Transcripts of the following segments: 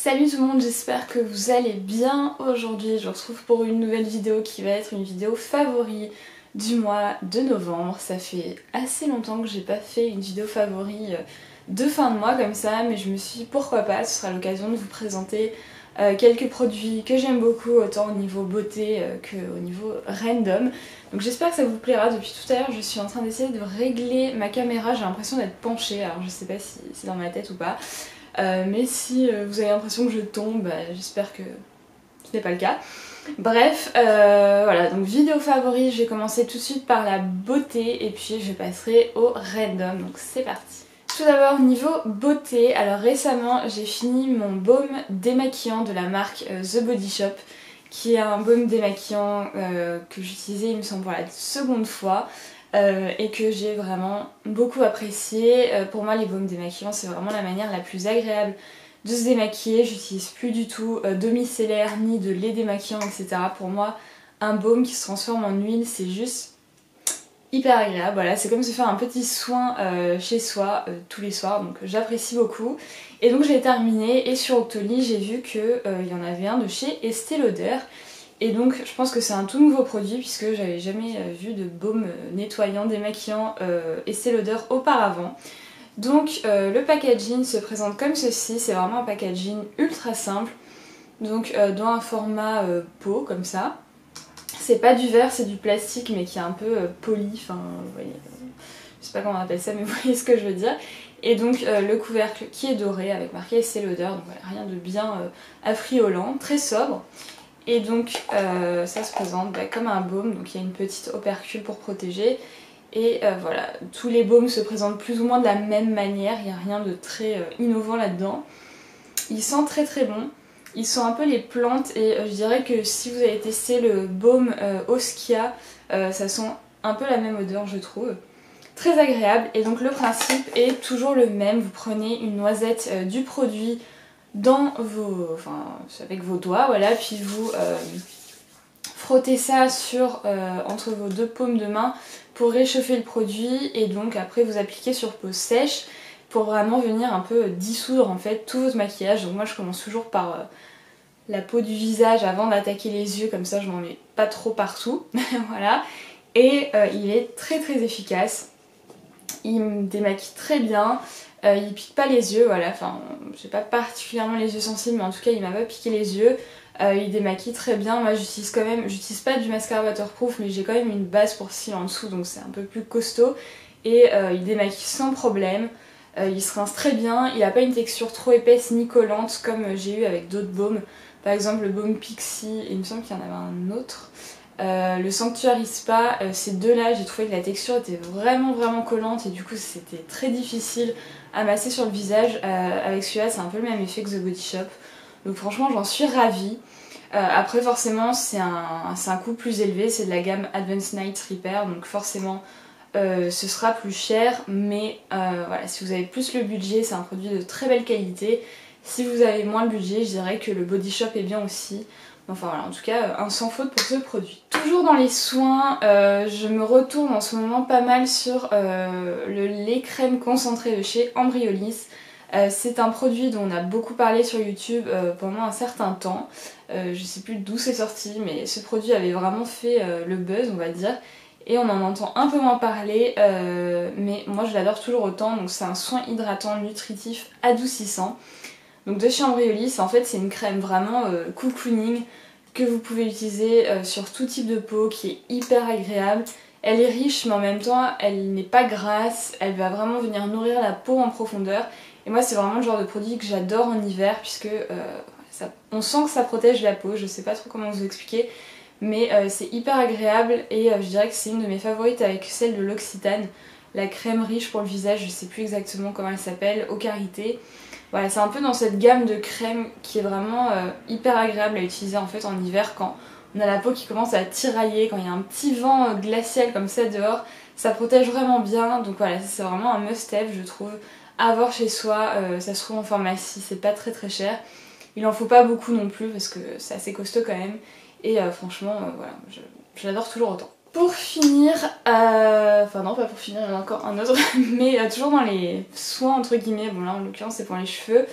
Salut tout le monde, j'espère que vous allez bien aujourd'hui. Je vous retrouve pour une nouvelle vidéo qui va être une vidéo favori du mois de novembre. Ça fait assez longtemps que j'ai pas fait une vidéo favori euh, de fin de mois comme ça, mais je me suis dit pourquoi pas, ce sera l'occasion de vous présenter euh, quelques produits que j'aime beaucoup, autant au niveau beauté euh, qu'au niveau random. Donc j'espère que ça vous plaira. Depuis tout à l'heure, je suis en train d'essayer de régler ma caméra. J'ai l'impression d'être penchée, alors je sais pas si c'est dans ma tête ou pas. Euh, mais si euh, vous avez l'impression que je tombe, bah, j'espère que ce n'est pas le cas. Bref, euh, voilà, donc vidéo favori, je vais commencer tout de suite par la beauté et puis je passerai au random, donc c'est parti. Tout d'abord niveau beauté, alors récemment j'ai fini mon baume démaquillant de la marque The Body Shop qui est un baume démaquillant que j'utilisais il me semble pour la seconde fois. Euh, et que j'ai vraiment beaucoup apprécié. Euh, pour moi les baumes démaquillants c'est vraiment la manière la plus agréable de se démaquiller. J'utilise plus du tout euh, de micellaire ni de lait démaquillant etc. Pour moi un baume qui se transforme en huile c'est juste hyper agréable. Voilà c'est comme se faire un petit soin chez soi tous les soirs donc j'apprécie beaucoup. Et donc j'ai terminé et sur Octoly j'ai vu qu'il y en avait un de chez Estée Lauder et donc je pense que c'est un tout nouveau produit puisque j'avais jamais euh, vu de baume euh, nettoyant, démaquillant euh, et auparavant. Donc le packaging se présente comme ceci, c'est vraiment un packaging ultra simple. Donc dans un format pot comme ça. C'est pas du verre, c'est du plastique mais qui est un peu poli, enfin vous voyez, je sais pas comment on appelle ça mais vous voyez ce que je veux dire. Et donc le couvercle qui est doré avec marqué c'est l'odeur, donc rien de bien affriolant, très sobre. Et donc euh, ça se présente bah, comme un baume, donc il y a une petite opercule pour protéger. Et euh, voilà, tous les baumes se présentent plus ou moins de la même manière, il n'y a rien de très euh, innovant là-dedans. Ils sentent très très bon, ils sont un peu les plantes. Et je dirais que si vous avez testé le baume Oskia, ça sent un peu la même odeur je trouve. Très agréable. Et donc le principe est toujours le même, vous prenez une noisette du produit dans vos, enfin, avec vos doigts, voilà, puis vous euh, frottez ça sur, euh, entre vos deux paumes de main pour réchauffer le produit et donc après vous appliquez sur peau sèche pour vraiment venir un peu dissoudre en fait tout votre maquillage. Donc moi je commence toujours par euh, la peau du visage avant d'attaquer les yeux, comme ça je m'en mets pas trop partout, voilà. Et il est très très efficace, il me démaquille très bien, euh, il pique pas les yeux, voilà, enfin, j'ai pas particulièrement les yeux sensibles, mais en tout cas, il m'a pas piqué les yeux. Euh, il démaquille très bien. Moi, j'utilise quand même, j'utilise pas du mascara waterproof, mais j'ai quand même une base pour cils en dessous, donc c'est un peu plus costaud. Et euh, il démaquille sans problème. il se rince très bien. Il a pas une texture trop épaisse ni collante comme j'ai eu avec d'autres baumes. Par exemple, le baume Pixie, et il me semble qu'il y en avait un autre. Euh, le Sanctuary Spa, euh, ces deux-là, j'ai trouvé que la texture était vraiment vraiment collante et du coup c'était très difficile à masser sur le visage. Euh, avec celui-là, c'est un peu le même effet que The Body Shop. Donc franchement, j'en suis ravie. après, forcément, c'est un, un coût plus élevé, c'est de la gamme Advanced Night Repair, donc forcément ce sera plus cher. Mais voilà, si vous avez plus le budget, c'est un produit de très belle qualité. Si vous avez moins le budget, je dirais que le Body Shop est bien aussi. Enfin voilà, en tout cas, un sans faute pour ce produit. Toujours dans les soins, euh, je me retourne en ce moment pas mal sur euh, le lait crème concentré de chez Ambryolis. Euh, c'est un produit dont on a beaucoup parlé sur YouTube pendant un certain temps. je sais plus d'où c'est sorti, mais ce produit avait vraiment fait le buzz, on va dire. Et on en entend un peu moins parler, mais moi je l'adore toujours autant. Donc c'est un soin hydratant, nutritif, adoucissant. Donc de chez Ambryolis, en fait c'est une crème vraiment euh, cocooning que vous pouvez utiliser euh, sur tout type de peau qui est hyper agréable. Elle est riche mais en même temps elle n'est pas grasse, elle va vraiment venir nourrir la peau en profondeur. Et moi c'est vraiment le genre de produit que j'adore en hiver puisque euh, on sent que ça protège la peau, je sais pas trop comment vous expliquer. Mais c'est hyper agréable et je dirais que c'est une de mes favorites avec celle de l'Occitane. La crème riche pour le visage, je sais plus exactement comment elle s'appelle, au karité. Voilà, c'est un peu dans cette gamme de crème qui est vraiment euh, hyper agréable à utiliser en fait en hiver quand on a la peau qui commence à tirailler, quand il y a un petit vent euh, glacial comme ça dehors, ça protège vraiment bien. Donc voilà, c'est vraiment un must-have je trouve. À avoir chez soi, euh, ça se trouve en pharmacie, c'est pas très très cher. Il en faut pas beaucoup non plus parce que c'est assez costaud quand même. Et franchement, voilà, je l'adore toujours autant. Pour finir, enfin non pas pour finir, il y en a encore un autre, mais euh, toujours dans les soins entre guillemets, bon là en l'occurrence c'est pour les cheveux,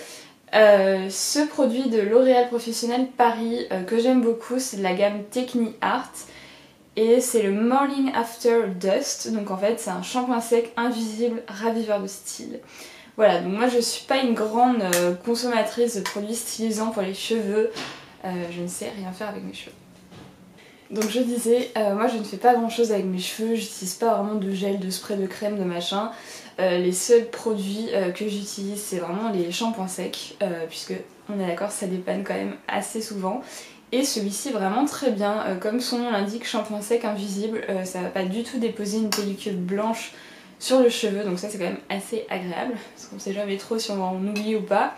ce produit de L'Oréal Professionnel Paris que j'aime beaucoup, c'est de la gamme Techni Art et c'est le Morning After Dust. Donc en fait, c'est un shampoing sec invisible raviveur de style. Voilà, donc moi je suis pas une grande consommatrice de produits stylisants pour les cheveux. je ne sais rien faire avec mes cheveux. Donc je disais, euh, moi je ne fais pas grand chose avec mes cheveux, j'utilise pas vraiment de gel, de spray, de crème, de machin. Euh, les seuls produits euh, que j'utilise c'est vraiment les shampoings secs, puisque on est d'accord ça dépanne quand même assez souvent. Et celui-ci vraiment très bien, comme son nom l'indique, shampoing sec invisible, ça va pas du tout déposer une pellicule blanche sur le cheveu, donc ça c'est quand même assez agréable, parce qu'on sait jamais trop si on va ou pas.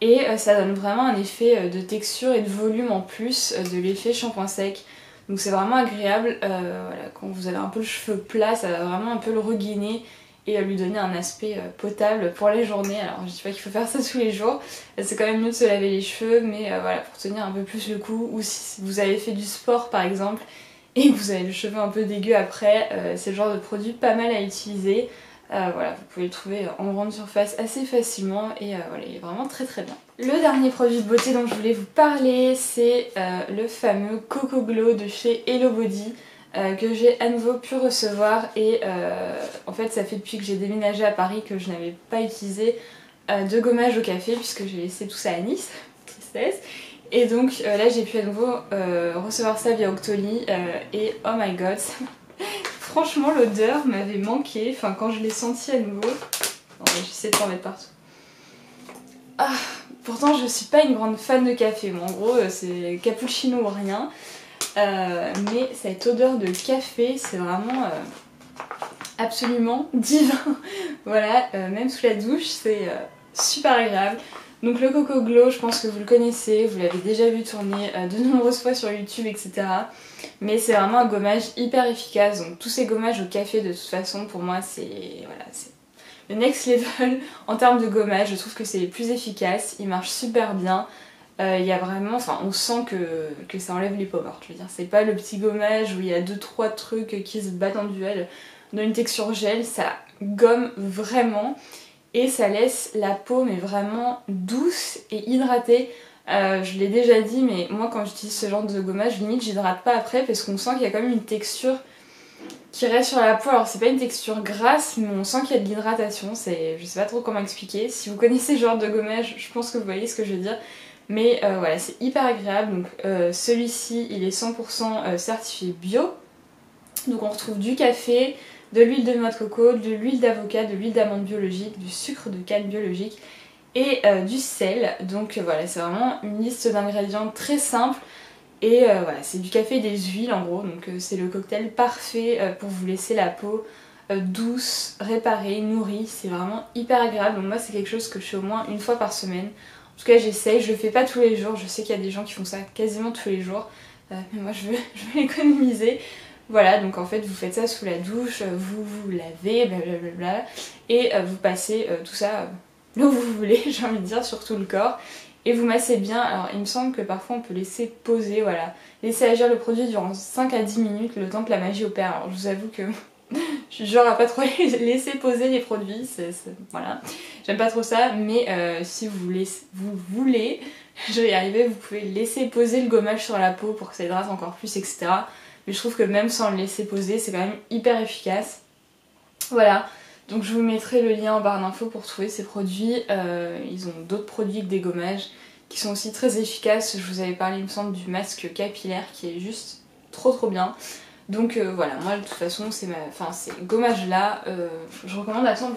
Et ça donne vraiment un effet de texture et de volume en plus de l'effet shampoing sec. Donc c'est vraiment agréable, euh, voilà, quand vous avez un peu le cheveu plat, ça va vraiment un peu le regainer et lui donner un aspect euh, potable pour les journées. Alors je dis pas qu'il faut faire ça tous les jours, c'est quand même mieux de se laver les cheveux, mais euh, voilà, pour tenir un peu plus le coup, ou si vous avez fait du sport par exemple, et que vous avez le cheveu un peu dégueu après, c'est le genre de produit pas mal à utiliser. Euh, voilà, vous pouvez le trouver en grande surface assez facilement et euh, voilà, il est vraiment très très bien. Le dernier produit de beauté dont je voulais vous parler, c'est euh, le fameux Coco Glow de chez Hello Body que j'ai à nouveau pu recevoir et en fait ça fait depuis que j'ai déménagé à Paris que je n'avais pas utilisé de gommage au café puisque j'ai laissé tout ça à Nice, tristesse. Et donc là j'ai pu à nouveau recevoir ça via Octoly et oh my god, Franchement, l'odeur m'avait manqué. Enfin, quand je l'ai senti à nouveau. J'essaie de t'en mettre partout. Ah, pourtant, je suis pas une grande fan de café. en gros, euh, c'est cappuccino ou rien. Euh, mais cette odeur de café, c'est vraiment euh, absolument divin. voilà, même sous la douche, c'est super agréable. Donc le Coco Glow, je pense que vous le connaissez, vous l'avez déjà vu tourner de nombreuses fois sur YouTube, etc. Mais c'est vraiment un gommage hyper efficace. Donc tous ces gommages au café de toute façon pour moi c'est voilà, le next level en termes de gommage. Je trouve que c'est les plus efficaces. Ils marchent super bien. Euh, il y a vraiment, enfin on sent que, ça enlève les peaux. Je veux dire, c'est pas le petit gommage où il y a 2-3 trucs qui se battent en duel. Dans une texture gel, ça gomme vraiment et ça laisse la peau mais vraiment douce et hydratée. Euh, je l'ai déjà dit, mais moi quand j'utilise ce genre de gommage, limite j'hydrate pas après parce qu'on sent qu'il y a quand même une texture qui reste sur la peau. Alors c'est pas une texture grasse, mais on sent qu'il y a de l'hydratation. C'est, je sais pas trop comment expliquer. Si vous connaissez ce genre de gommage, je pense que vous voyez ce que je veux dire. Mais euh, voilà, c'est hyper agréable. Donc euh, celui-ci, il est 100% certifié bio. Donc on retrouve du café, de l'huile de noix de coco, de l'huile d'avocat, de l'huile d'amande biologique, du sucre de canne biologique et euh, du sel. Donc euh, voilà, c'est vraiment une liste d'ingrédients très simple. Et euh, voilà, c'est du café et des huiles en gros, donc c'est le cocktail parfait pour vous laisser la peau douce, réparée, nourrie. C'est vraiment hyper agréable. Donc moi c'est quelque chose que je fais au moins une fois par semaine. En tout cas j'essaye, je le fais pas tous les jours. Je sais qu'il y a des gens qui font ça quasiment tous les jours. mais moi je veux, je veux l'économiser. Voilà, donc en fait vous faites ça sous la douche, vous vous lavez, blablabla, et vous passez tout ça là où vous voulez, j'ai envie de dire, sur tout le corps. Et vous massez bien, alors il me semble que parfois on peut laisser poser, voilà, laisser agir le produit durant 5 à 10 minutes le temps que la magie opère. Alors je vous avoue que je suis genre à pas trop laisser poser les produits, voilà, j'aime pas trop ça, mais euh, si vous voulez, vous voulez, je vais y arriver, vous pouvez laisser poser le gommage sur la peau pour que ça hydrate encore plus, etc. Mais je trouve que même sans le laisser poser, c'est quand même hyper efficace. Voilà, donc je vous mettrai le lien en barre d'infos pour trouver ces produits. Euh, ils ont d'autres produits que des gommages qui sont aussi très efficaces. Je vous avais parlé il me semble du masque capillaire qui est juste trop trop bien. Donc euh, voilà, moi de toute façon c'est enfin, ces gommages là, euh, je recommande à 100%.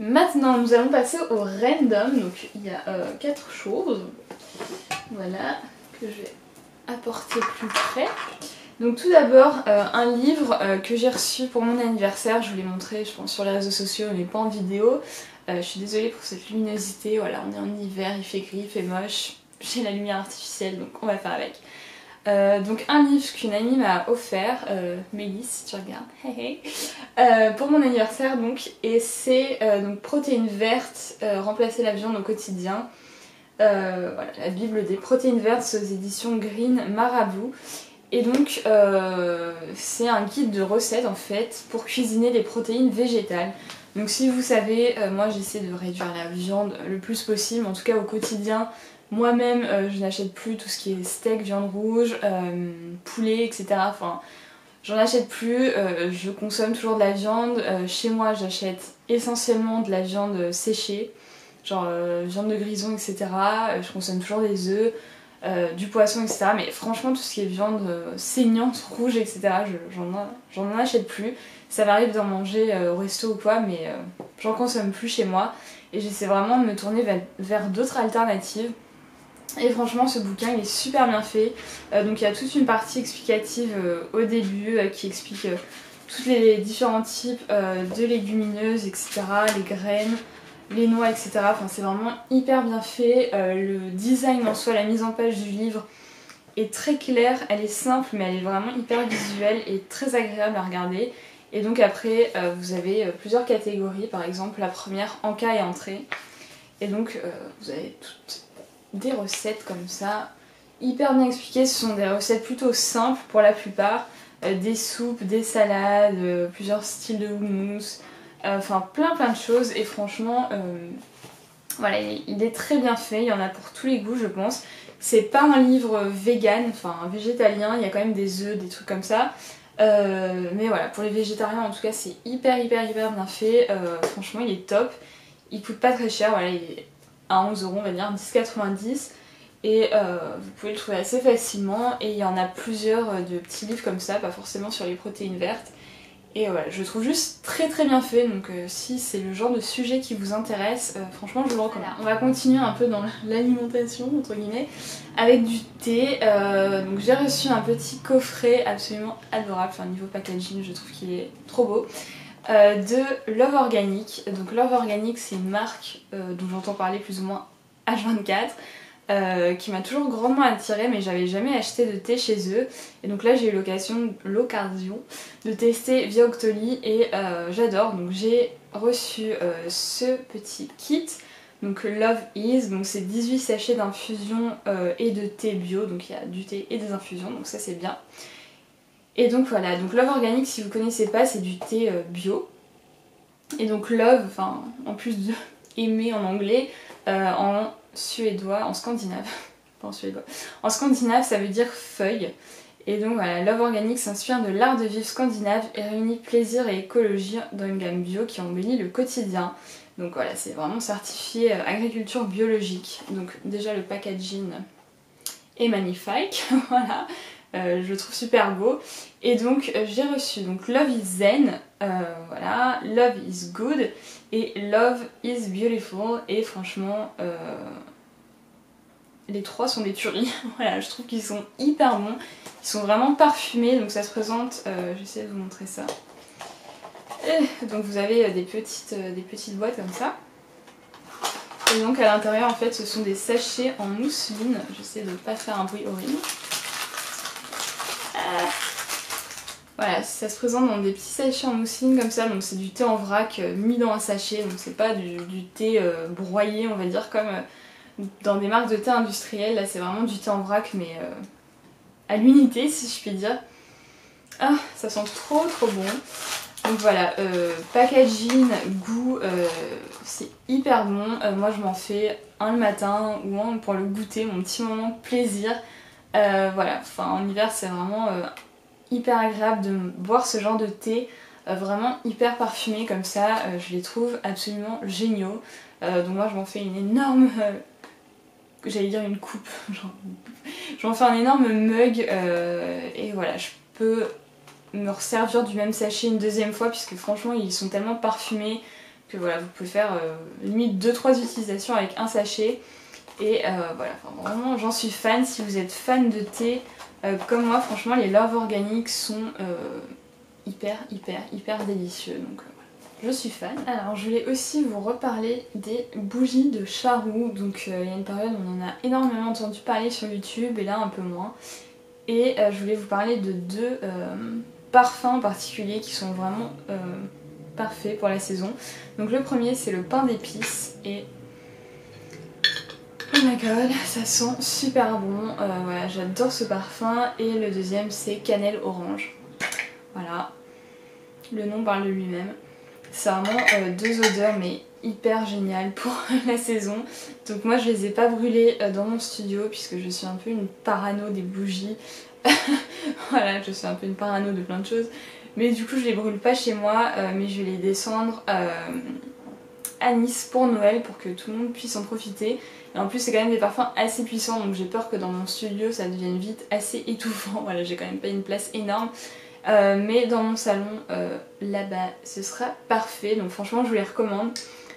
Maintenant nous allons passer au random. Donc il y a quatre choses. Voilà, que je vais apporter plus près. Donc tout d'abord, euh, un livre euh, que j'ai reçu pour mon anniversaire, je vous l'ai montré je pense sur les réseaux sociaux mais pas en vidéo. Euh, je suis désolée pour cette luminosité, voilà on est en hiver, il fait gris, il fait moche, j'ai la lumière artificielle donc on va faire avec. donc un livre qu'une amie m'a offert, Mélisse tu regardes, pour mon anniversaire donc, et c'est donc Protéines vertes, remplacer la viande au quotidien. voilà, la Bible des protéines vertes aux éditions Green Marabout. Et donc euh, c'est un guide de recettes en fait pour cuisiner des protéines végétales. Donc si vous savez, moi j'essaie de réduire la viande le plus possible, en tout cas au quotidien. Moi-même, je n'achète plus tout ce qui est steak, viande rouge, poulet, etc. Enfin, j'en achète plus. je consomme toujours de la viande. chez moi, j'achète essentiellement de la viande séchée genre euh, viande de grison, etc. Euh, je consomme toujours des œufs, euh, du poisson, etc. Mais franchement, tout ce qui est viande saignante, rouge, etc., j'en achète plus. Ça m'arrive d'en manger au resto ou quoi, mais j'en consomme plus chez moi. Et j'essaie vraiment de me tourner vers, d'autres alternatives. Et franchement, ce bouquin est super bien fait. donc il y a toute une partie explicative au début qui explique tous les différents types de légumineuses, etc., les graines, les noix, etc. Enfin, c'est vraiment hyper bien fait. Euh, le design en soi, la mise en page du livre est très claire. Elle est simple, mais elle est vraiment hyper visuelle et très agréable à regarder. Et donc après, euh, vous avez euh, plusieurs catégories. Par exemple, la première, en cas et entrée. Et donc, vous avez toutes des recettes comme ça, hyper bien expliquées. Ce sont des recettes plutôt simples pour la plupart. des soupes, des salades, plusieurs styles de houmous, enfin plein plein de choses. Et franchement euh, voilà il est très bien fait, il y en a pour tous les goûts je pense. C'est pas un livre vegan, enfin végétalien, il y a quand même des œufs, des trucs comme ça. Euh, mais voilà, pour les végétariens en tout cas c'est hyper hyper hyper bien fait, franchement il est top. Il coûte pas très cher, voilà, il est à 11 euros on va dire, 10,90 et vous pouvez le trouver assez facilement. Et il y en a plusieurs de petits livres comme ça, pas forcément sur les protéines vertes et voilà, je le trouve juste très très bien fait, donc euh, si c'est le genre de sujet qui vous intéresse, euh, franchement je vous le recommande. On va continuer un peu dans l'alimentation, entre guillemets, avec du thé. Euh, donc j'ai reçu un petit coffret absolument adorable, enfin niveau packaging je trouve qu'il est trop beau. de Love Organic. Donc Love Organic c'est une marque dont j'entends parler plus ou moins H24. Euh, qui m'a toujours grandement attirée mais j'avais jamais acheté de thé chez eux. Et donc là j'ai eu l'occasion de tester via Octoly et euh, j'adore. Donc j'ai reçu euh, ce petit kit. Donc Love Is donc c'est 18 sachets d'infusion et de thé bio. Donc il y a du thé et des infusions donc ça c'est bien. Et donc voilà. Donc Love Organic si vous connaissez pas c'est du thé bio. Et donc Love enfin en plus de aimer en anglais en suédois, en scandinave. Pas en suédois. En scandinave, ça veut dire feuille. Et donc voilà, Love Organic s'inspire de l'art de vivre scandinave et réunit plaisir et écologie dans une gamme bio qui embellit le quotidien. Donc voilà, c'est vraiment certifié euh, agriculture biologique. Donc déjà le packaging est magnifique, voilà. Euh, je le trouve super beau. Et donc euh, j'ai reçu donc Love is Zen, voilà, Love is Good et Love is Beautiful. Et franchement, les trois sont des tueries. voilà, je trouve qu'ils sont hyper bons. Ils sont vraiment parfumés, donc ça se présente. Euh, J'essaie de vous montrer ça. donc vous avez euh, des petites, euh, des petites boîtes comme ça. Et donc à l'intérieur en fait ce sont des sachets en mousseline. J'essaie de ne pas faire un bruit horrible. Voilà, ça se présente dans des petits sachets en mousseline comme ça, donc c'est du thé en vrac mis dans un sachet, donc c'est pas du, thé broyé on va dire comme dans des marques de thé industrielles. Là, c'est vraiment du thé en vrac, mais euh, à l'unité, si je puis dire. Ah, ça sent trop trop bon. Donc voilà, euh, packaging, goût, euh, c'est hyper bon. moi, je m'en fais un le matin ou un pour le goûter, mon petit moment de plaisir. voilà, enfin en hiver, c'est vraiment hyper agréable de boire ce genre de thé. vraiment hyper parfumé comme ça, je les trouve absolument géniaux. donc moi je m'en fais une énorme j'allais dire une coupe, j'en fais un énorme mug euh, et voilà, je peux me resservir du même sachet une deuxième fois puisque franchement ils sont tellement parfumés que voilà, vous pouvez faire euh, limite 2-3 utilisations avec un sachet et euh, voilà, vraiment j'en suis fan, si vous êtes fan de thé comme moi, franchement les Love Organiques sont hyper hyper hyper délicieux donc je suis fan. Alors je voulais aussi vous reparler des bougies de charroux. Donc euh, il y a une période où on en a énormément entendu parler sur YouTube et là un peu moins. Et euh, je voulais vous parler de deux euh, parfums particuliers qui sont vraiment parfaits pour la saison. Donc le premier c'est le pain d'épices et Oh my god, ça sent super bon, voilà, j'adore ce parfum. Et le deuxième c'est cannelle orange. Voilà, le nom parle de lui-même. C'est vraiment deux odeurs mais hyper géniales pour la saison. Donc moi je les ai pas brûlées dans mon studio puisque je suis un peu une parano des bougies. voilà, je suis un peu une parano de plein de choses. Mais du coup je les brûle pas chez moi mais je vais les descendre à Nice pour Noël pour que tout le monde puisse en profiter. Et en plus c'est quand même des parfums assez puissants donc j'ai peur que dans mon studio ça devienne vite assez étouffant. Voilà j'ai quand même pas une place énorme. Euh, mais dans mon salon euh, là-bas ce sera parfait donc franchement je vous les recommande.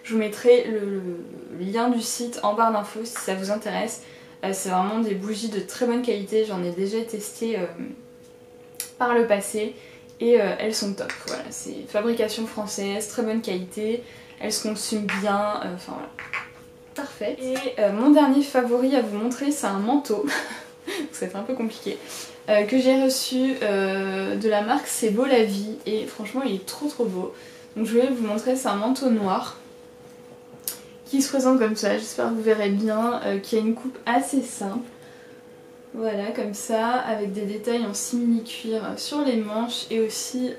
Je vous mettrai le, lien du site en barre d'infos si ça vous intéresse. Euh, c'est vraiment des bougies de très bonne qualité, j'en ai déjà testé par le passé et elles sont top. Voilà, c'est fabrication française, très bonne qualité, elles se consument bien, enfin voilà. Parfait. Et euh, mon dernier favori à vous montrer, c'est un manteau. ça va être un peu compliqué. Euh, que j'ai reçu euh, de la marque C'est beau la vie. Et franchement, il est trop trop beau. Donc je vais vous montrer, c'est un manteau noir qui se présente comme ça. J'espère que vous verrez bien. qui a une coupe assez simple. Voilà, comme ça, avec des détails en simili-cuir sur les manches et aussi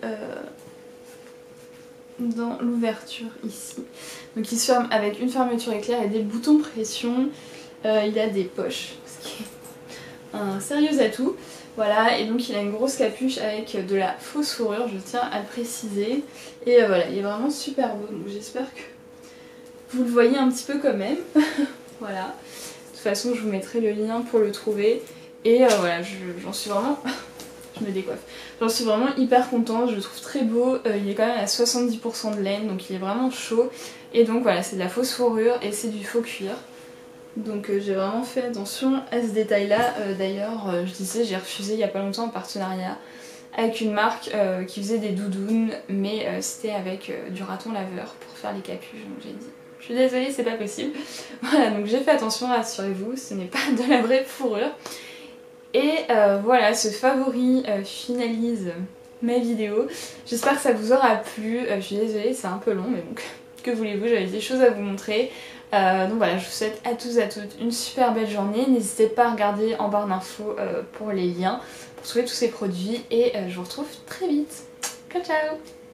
dans l'ouverture ici. Donc il se ferme avec une fermeture éclair et des boutons pression. Euh, il a des poches, ce qui est un sérieux atout. Voilà, et donc il a une grosse capuche avec de la fausse fourrure, je tiens à préciser. Et euh, voilà, il est vraiment super beau, donc j'espère que vous le voyez un petit peu quand même. voilà, de toute façon je vous mettrai le lien pour le trouver. Et euh, voilà, j'en suis vraiment je me décoiffe. J'en suis vraiment hyper contente, je le trouve très beau, euh, il est quand même à 70% de laine, donc il est vraiment chaud. Et donc voilà, c'est de la fausse fourrure et c'est du faux cuir. Donc euh, j'ai vraiment fait attention à ce détail là. Euh, d'ailleurs, je disais, j'ai refusé il y a pas longtemps un partenariat avec une marque qui faisait des doudounes, mais c'était avec du raton laveur pour faire les capuches, donc j'ai dit je suis désolée, c'est pas possible. Voilà, donc j'ai fait attention, rassurez-vous, ce n'est pas de la vraie fourrure. Et euh, voilà, ce favori euh, finalise ma vidéo. J'espère que ça vous aura plu. Euh, je suis désolée, c'est un peu long, mais donc que voulez-vous, j'avais des choses à vous montrer. donc voilà, je vous souhaite à tous et à toutes une super belle journée. N'hésitez pas à regarder en barre d'infos pour les liens, pour trouver tous ces produits. Et je vous retrouve très vite. Ciao ciao